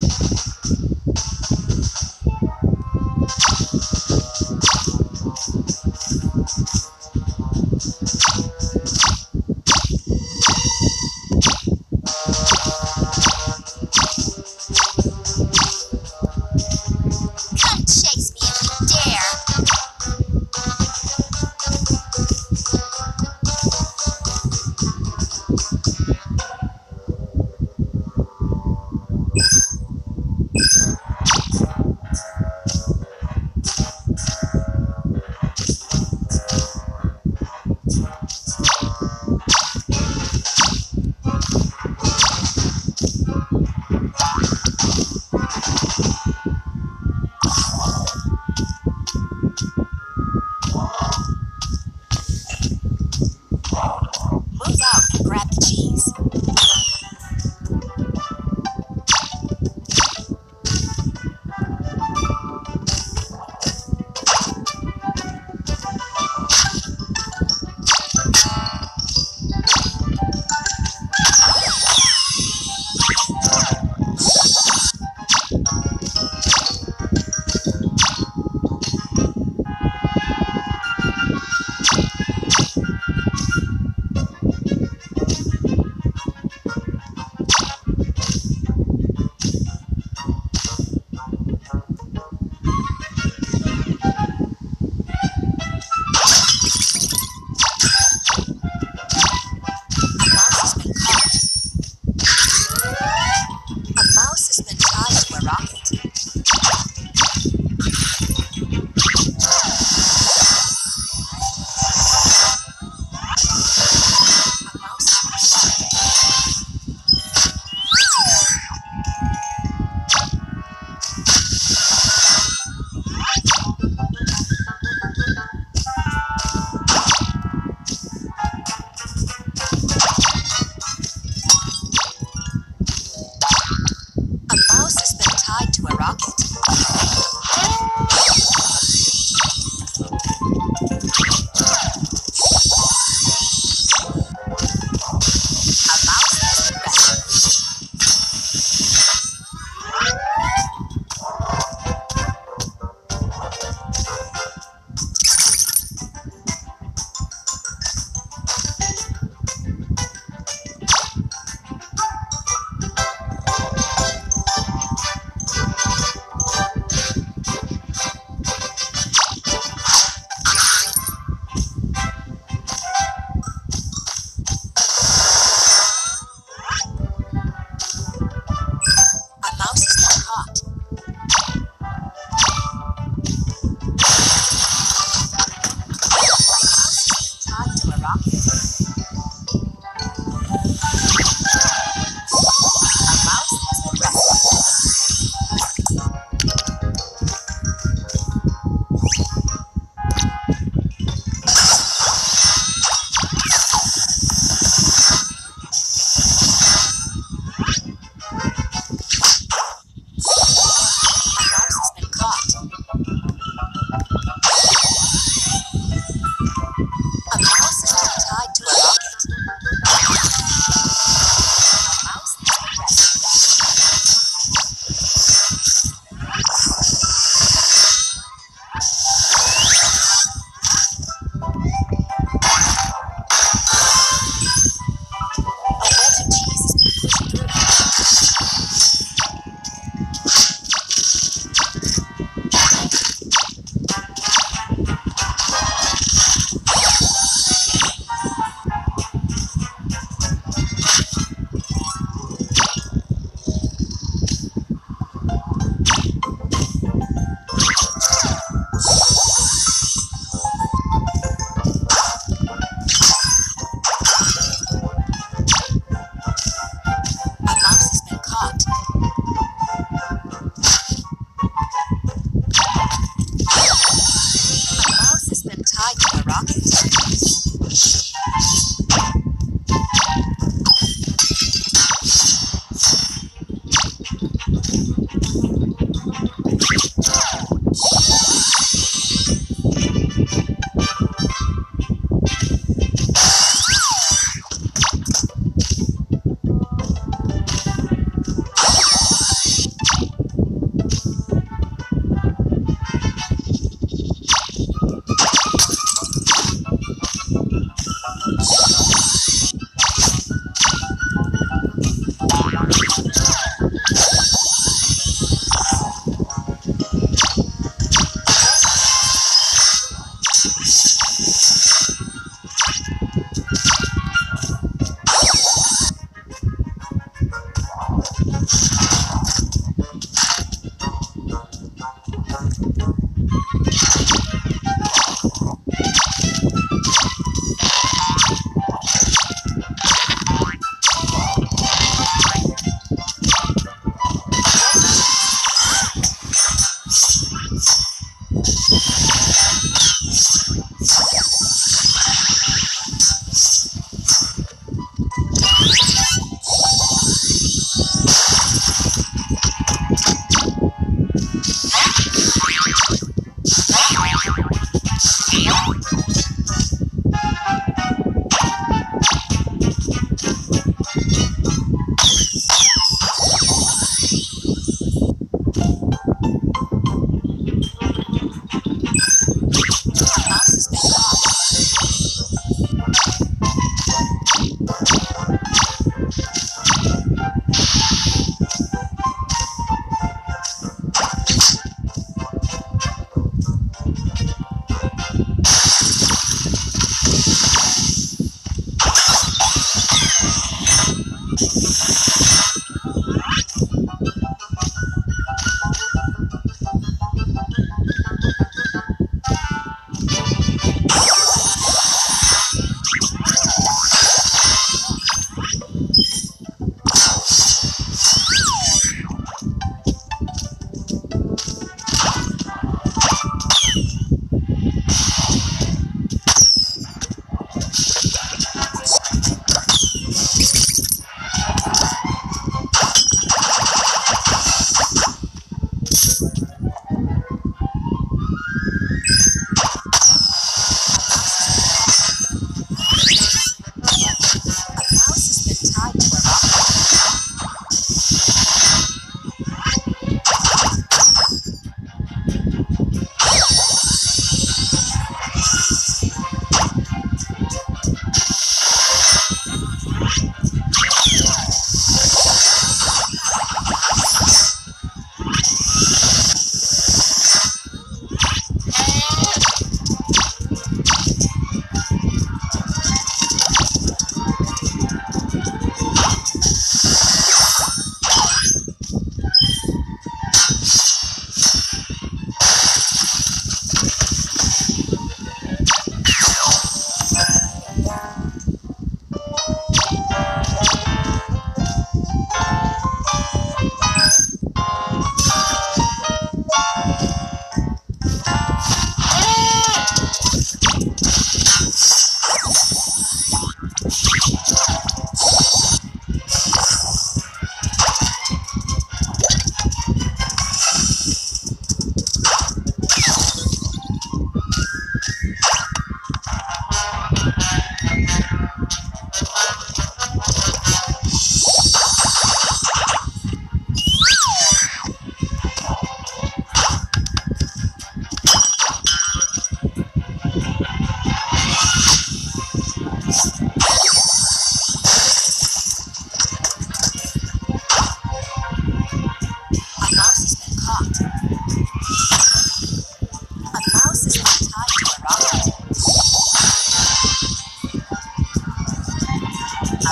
Come and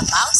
about